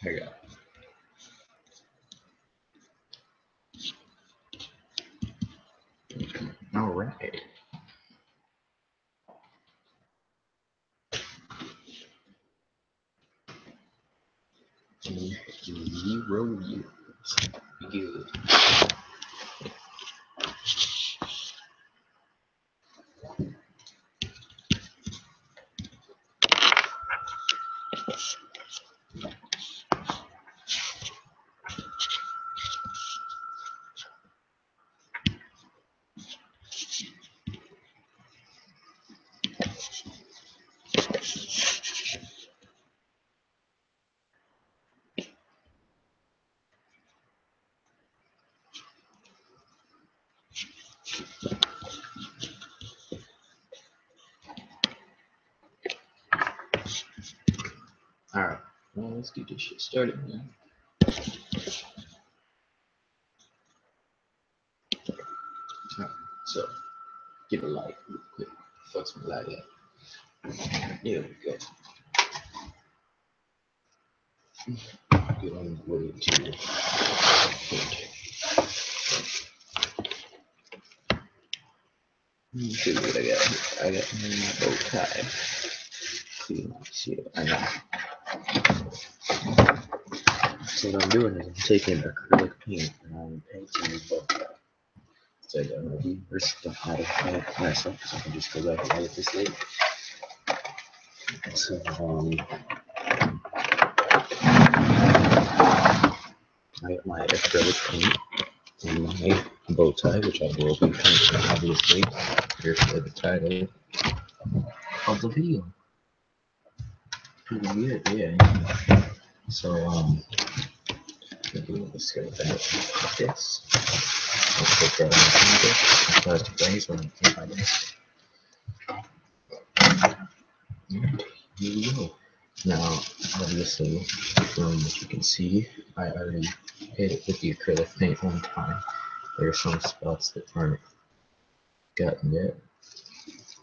Here you. All right. Zero years. Good. All right. Well, let's get this shit started, man. So get a light real quick. Fuck some light up. There we go. Get on the way to. Let see what I got. I got my bow tie. See, I know. So what I'm doing is I'm taking acrylic paint and I'm painting the bow tie. So I'm gonna be versatile how to paint myself because I can just go back and edit this later. So um I got my acrylic paint and my bow tie, which I will be painting obviously. Here's the title of the video. Pretty good, yeah. So um maybe let's go back like this. Let's put that on the finger. Plastic bags when I my desk. And here we go. Now, obviously, from what you can see, I already hit it with the acrylic paint one time. There are some spots that aren't gotten yet.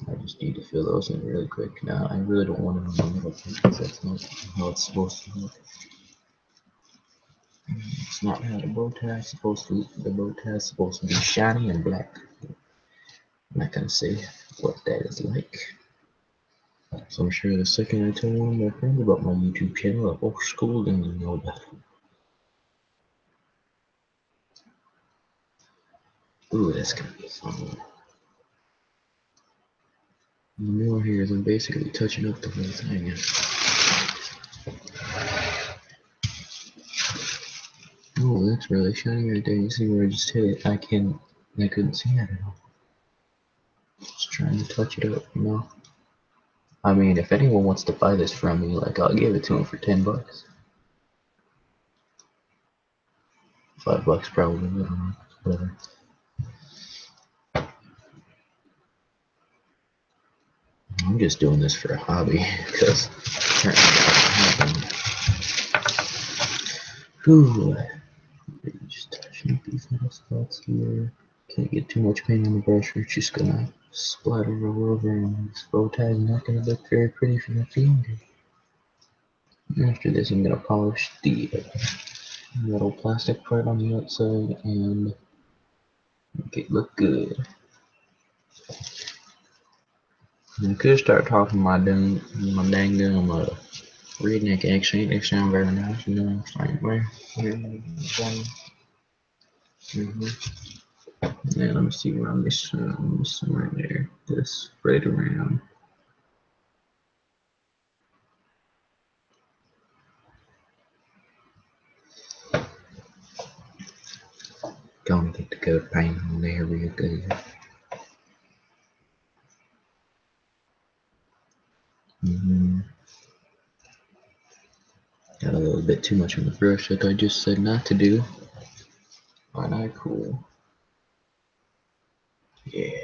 I just need to fill those in really quick. Now, I really don't want it on the middle because that's not how it's supposed to look. It's not how the bow tie is supposed to look. The bow tie is supposed to be shiny and black. I'm not gonna say what that is like. So I'm sure the second I tell one of my friends about my YouTube channel at Oak oh, School, then you know about it. Ooh, that's gonna be fun. The middle here is basically touching up the whole thing. Oh, that's really shiny right there. You see where I just hit it? I can't, I couldn't see that at all. Just trying to touch it up, you know? I mean, if anyone wants to buy this from me, like, I'll give it to them for 10 bucks. Five bucks probably, I don't know, whatever. I'm just doing this for a hobby, because Ooh, just touching these little spots here. Can't get too much paint on the brush, or it's just gonna splatter all over, and this bow tie is not gonna look very pretty for the finger. After this, I'm gonna polish the metal plastic part on the outside and make it look good. I could start talking my dang, my dang gum uh, redneck accent. It sound very nice, you know what I'm saying? Where? Mm-hmm. Yeah, let me see where I'm missing. I'm missing right there. This right around. Gonna get the good paint on there real good. Mm-hmm. Got a little bit too much on the brush like I just said not to do. Aren't I cool? Yeah.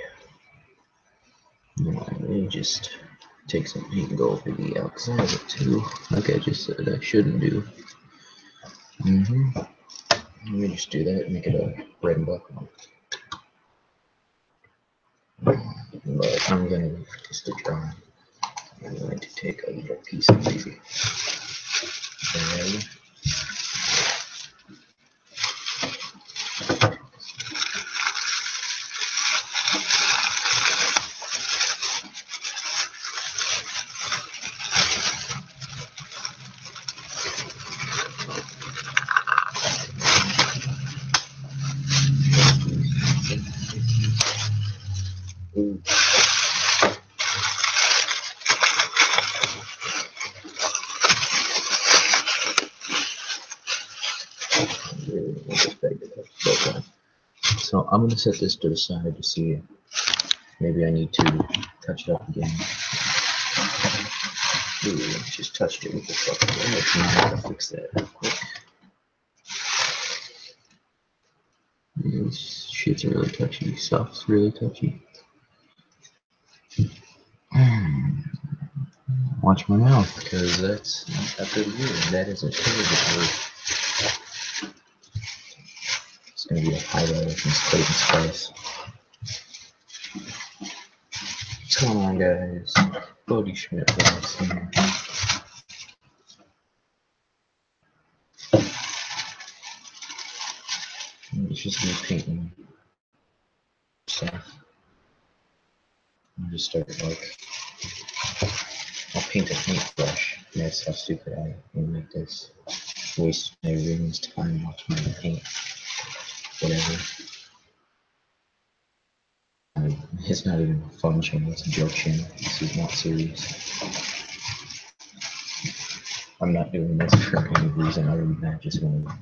I may just take some paint and go over the outside of it too, like I just said I shouldn't do. Mm-hmm. Let me just do that and make it a red and black one. But I'm gonna to dry. I'm going to take a little piece of the bag Ooh. Really want this bag to touch both ends. So I'm gonna set this to the side to see maybe I need to touch it up again. Ooh, just touched it with the fucking Let's not fix that real quick. This shit's really touchy. Soft's really touchy. Hmm. Watch my mouth, because that's not that good. That is a terrible word. It's gonna be a highlighter from Clayton's Spice. What's going on, guys? Bodie Schmidt vlogs. It's just me painting stuff. I'll just start like I'll paint a paintbrush. That's how stupid I am like this. Waste my everyone's time watching me paint. Whatever. It's not even a fun channel, it's a joke channel. This is not serious. I'm not doing this for any reason other than that, just want to.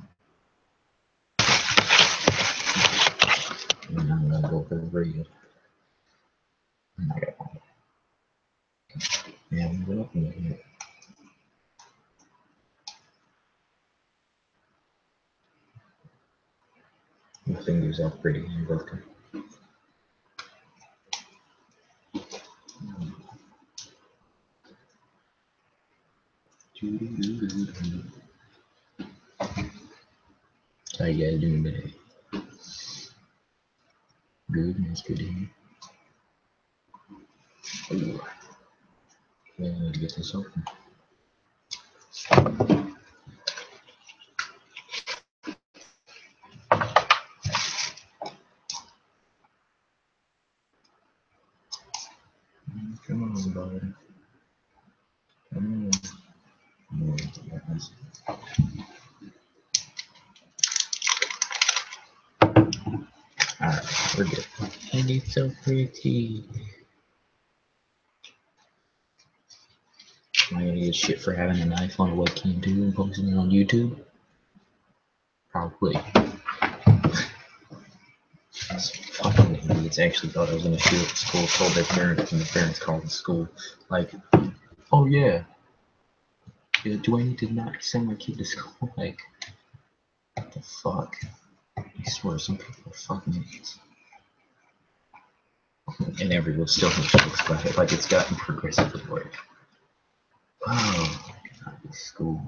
And I'm gonna go for the. Yeah, I'm it fingers are pretty and broken. How you guys doing today? Good, that's good to. Ooh. To get this open. Mm, Come on, bud. Come on. Oh, yes. Alright, we're good. And it's so pretty. Am I gonna get shit for having an iPhone webcam too and posting it on YouTube? Probably. These fucking idiots actually thought I was gonna shoot at school, told their parents, and the parents called the school. Like, oh yeah. Yeah, Do I need to not send my kid to school? Like, what the fuck? I swear, some people are fucking idiots. And everyone still talks about it like it's gotten progressively worse. Oh, God, school.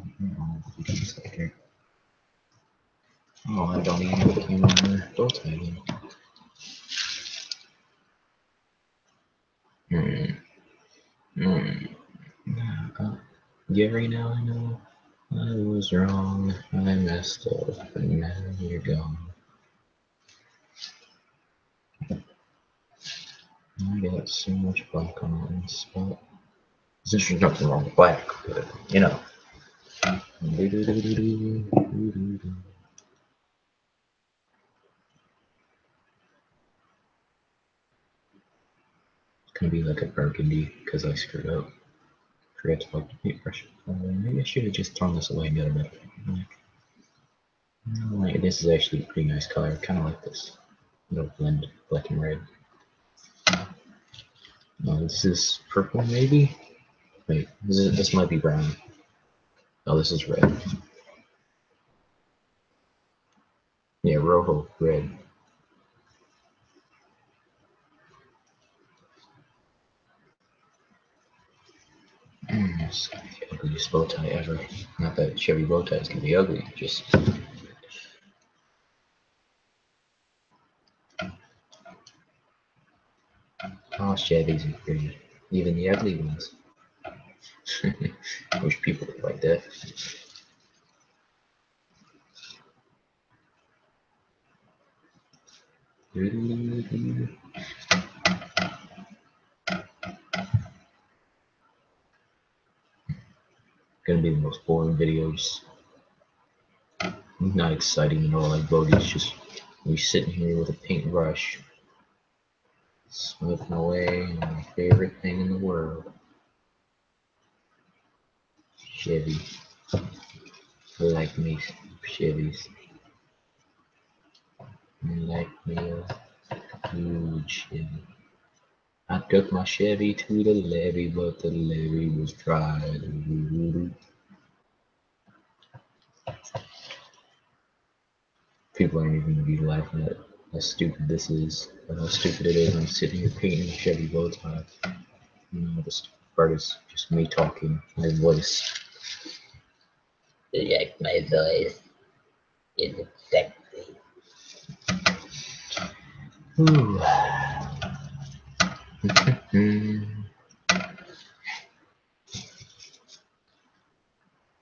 Oh, I don't even have a camera on the door tag. Hmm. Hmm. Uh, Gary, now I know I was wrong. I messed up, and now you're gone. I got so much black on this spot. Since there's nothing wrong with black, but you know. It's gonna be like a burgundy because I screwed up. Forgot to plug the paintbrush. Uh, maybe I should have just thrown this away and got a better one. Wait, this is actually a pretty nice color. Kind of like this. Little blend, black and red. No, this is purple, maybe. Wait, this, is, this might be brown. Oh, this is red. Yeah, rojo, red. Mm, ugliest bow tie ever. Not that Chevy bow ties can be ugly, just Oh, I'll share these with you, even the ugly ones. I wish people looked like that. Gonna be the most boring videos. Not exciting at all. Like Bodhi's just we sitting here with a paintbrush smoothing away my favorite thing in the world. Chevy. I like me Chevys. Like me a huge Chevy. I took my Chevy to the levee, but the levee was dry. People aren't even gonna be laughing at how stupid this is, and how stupid it is. I'm sitting here painting a Chevy bow tie. You know, the stupid part is just me talking, my voice. like my voice is sexy. Ooh.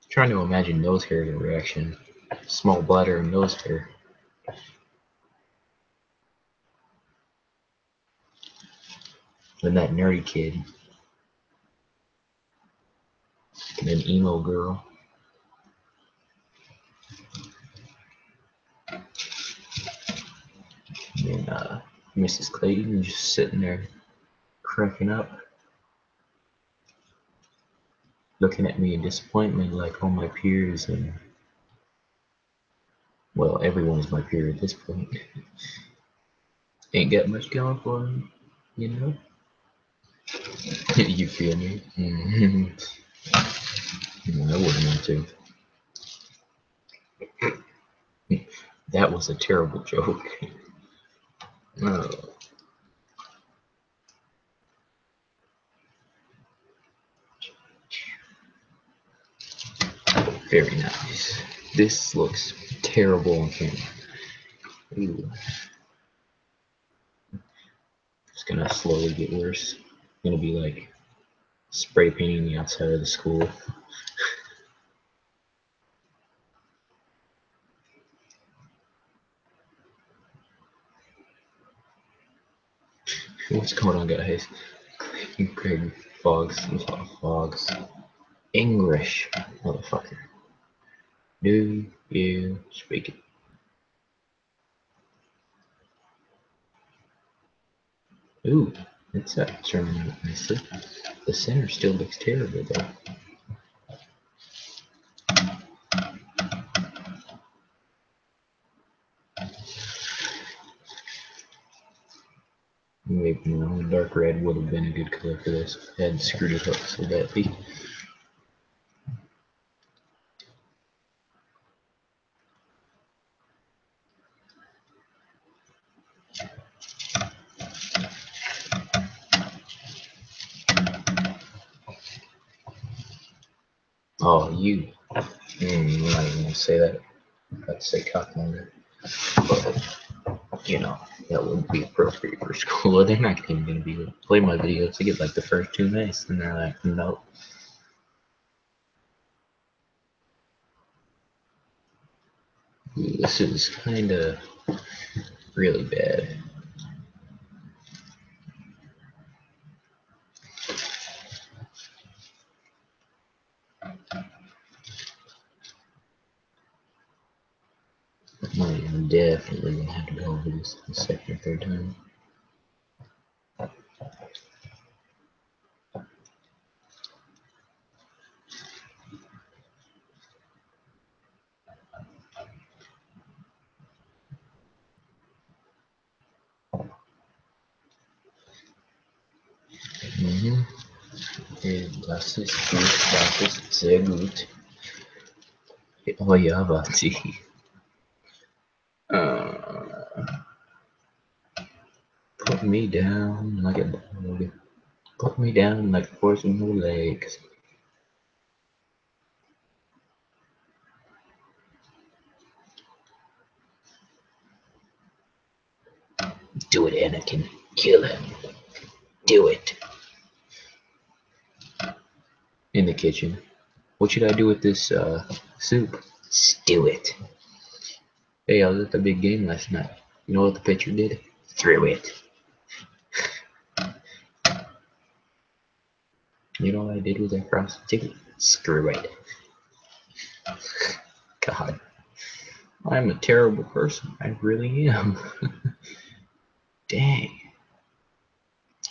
Trying to imagine nose hair reaction. Small bladder and nose hair. And that nerdy kid. And an emo girl. And uh, Mrs. Clayton just sitting there cracking up. Looking at me in disappointment like all my peers and well, everyone's my peer at this point. Ain't got much going for them, you know? you feel me? I wouldn't want that was a terrible joke. oh. Very nice. This looks terrible on camera. Ooh. It's gonna slowly get worse. Gonna be like spray painting the outside of the school. What's going on, guys? Craig Fogs, Fogs, English, motherfucker. Do you speak it? Ooh, it's that turning out nicely. The center still looks terrible though. Maybe you know, dark red would have been a good color for this. Had screwed it up so badly. Oh, you. Mm, I'm not even gonna say that. I'd say cockmonger. But, you know, that wouldn't be appropriate for school. They're not even gonna be able to play my videos to get like the first two minutes, and they're like, no. This is kind of really bad. I'm definitely gonna have to go over this the second or third time. Mhm. Das ist gut, das ist sehr. Uh, put me down like a dog. Put me down like a with no legs. Do it, Anakin. Kill him. Do it. In the kitchen. What should I do with this uh, soup? Stew it. Hey, I was at the big game last night. You know what the pitcher did? Screw it. You know what I did with that prostitute? Screw it. God. I'm a terrible person. I really am. Dang.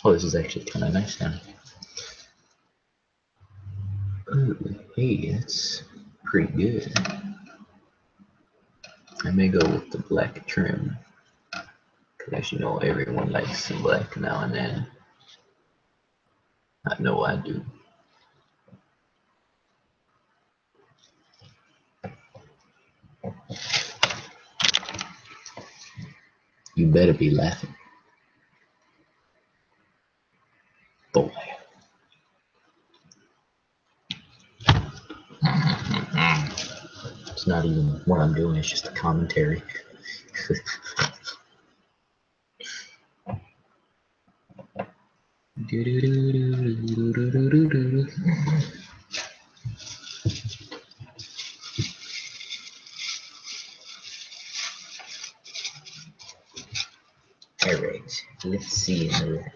Oh, this is actually kind of nice now. Ooh, hey, that's pretty good. I may go with the black trim. Because you know everyone likes some black now and then. I know I do. You better be laughing. Boy. It's not even what I'm doing, is just a commentary. Alright, let's see right.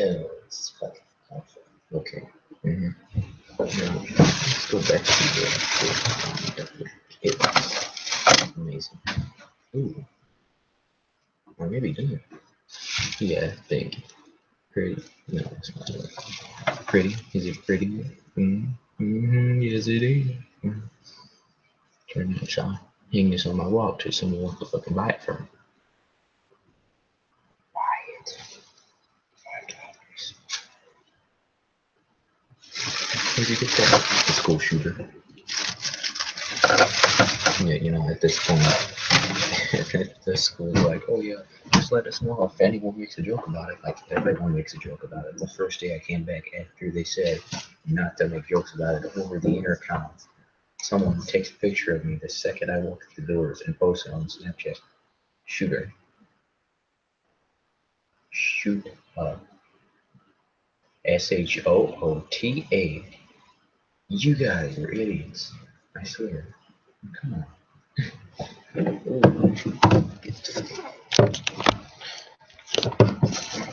Oh, it's fucking awful. Okay. mhm. Now, let's go back to the it's amazing. Ooh. Or maybe didn't. Yeah, think. Pretty. No, it's not. it. Pretty. Is it pretty? Mm-hmm. Mm-hmm. Yes, it is. Mm. Turn that shot. Hang this on my wall till someone wants to fucking buy it from me. Buy it. Five dollars. Where'd you get? The school shooter. Yeah, you know, at this point, at the school, like, oh yeah, just let us know if anyone makes a joke about it. Like, everyone makes a joke about it. The first day I came back after they said not to make jokes about it over the intercom, someone takes a picture of me the second I walk through the doors and posts it on Snapchat. Shooter. Shoot up. S H O O T A. You guys are idiots. I swear. Come on.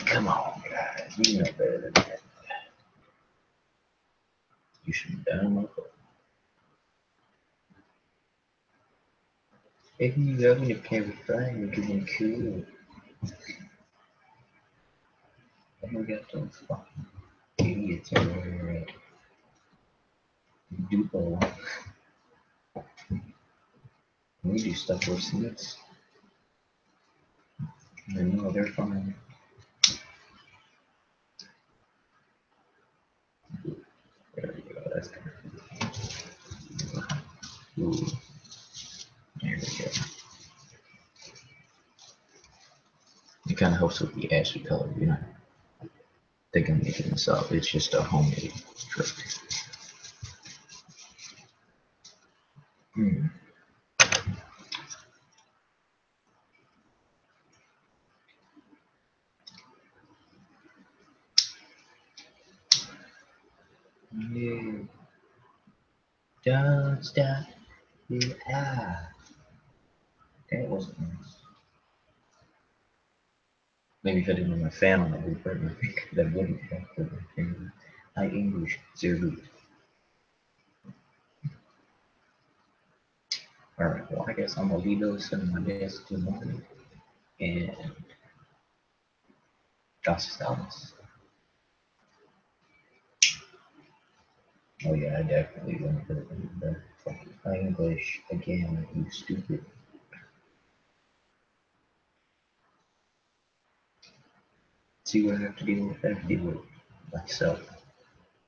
Come on, guys. You know better than that. You should be down my foot. If you love me, can't be fine. Because I'm cool. Oh my god, those fucking idiots are right. Do all. We do stuff worse than this. I know they're fine. There we go. That's kind of. Ooh. There we go. It kind of helps with the ashy color, you know. I think I'm making this up. It's just a homemade trick. Hmm. Yeah. Don't stop. Yeah. That wasn't nice. Maybe if I didn't have my fan on, I would my finger. That wouldn't my. My English, zero. Alright, well, I guess I'm gonna leave those in my desk morning. And das ist Oh yeah, I definitely wouldn't the fucking English again, you stupid. See what I have to deal with? I have to deal with myself.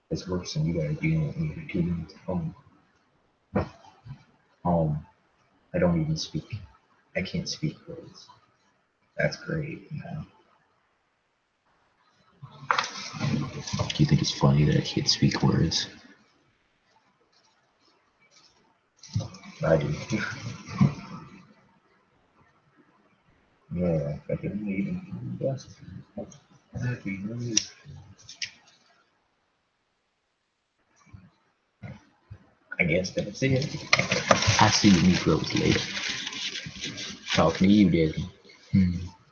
It's worse than you guys dealing with me for two home. Home. I don't even speak. I can't speak words. That's great, you know. Do you think it's funny that I can't speak words? I do. yeah, I can even best. Happy New Year. I guess that's it. I see you Negroes later. Talking to you, Desmond. Hmm.